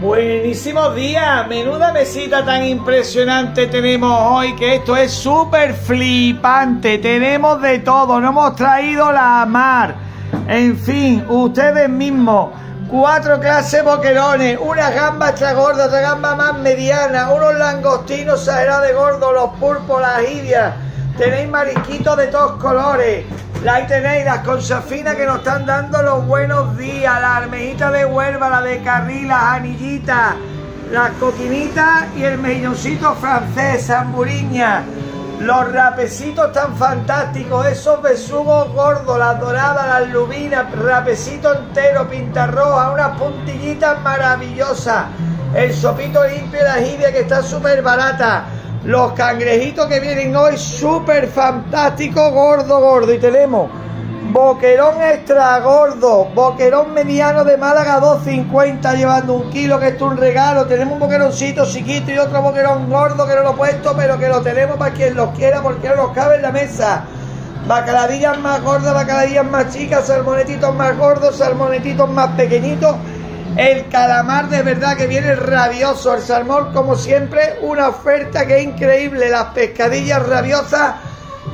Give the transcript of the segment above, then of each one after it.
Buenísimos días, menuda mesita tan impresionante tenemos hoy que esto es súper flipante, tenemos de todo, no hemos traído la mar, en fin, ustedes mismos, cuatro clases boquerones, una gamba extra gorda, otra gamba más mediana, unos langostinos exagerados de gordo, los pulpos, las idias, tenéis mariquitos de todos colores, Ahí tenéis las consafinas que nos están dando los buenos días, la armejita de Huelva, la de Carril, las anillitas, las coquinitas y el mejilloncito francés, samburiña. Los rapecitos tan fantásticos, esos besugos gordos, las doradas, las lubinas, rapecito entero, pinta roja, unas puntillitas maravillosas. El sopito limpio y la jibia que está súper barata los cangrejitos que vienen hoy, súper fantástico, gordo, gordo. Y tenemos boquerón extra gordo, boquerón mediano de Málaga 2.50 llevando un kilo, que esto es un regalo. Tenemos un boqueroncito chiquito y otro boquerón gordo que no lo he puesto, pero que lo tenemos para quien los quiera porque no nos cabe en la mesa. Bacaladillas más gordas, bacaladillas más chicas, salmonetitos más gordos, salmonetitos más pequeñitos el calamar de verdad que viene rabioso. El salmón, como siempre, una oferta que es increíble. Las pescadillas rabiosas.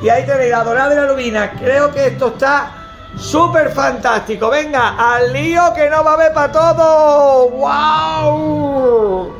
Y ahí tenéis la dorada y la lubina. Creo que esto está súper fantástico. Venga, al lío que no va a haber para todo. ¡Wow!